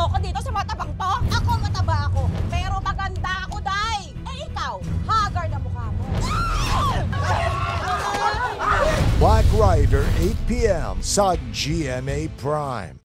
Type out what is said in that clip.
mo ko dito sa matabang to? Ako mataba ako, pero maganda ako, Day! Eh ikaw, hagar na mukha mo. Black Rider, 8pm sa GMA Prime.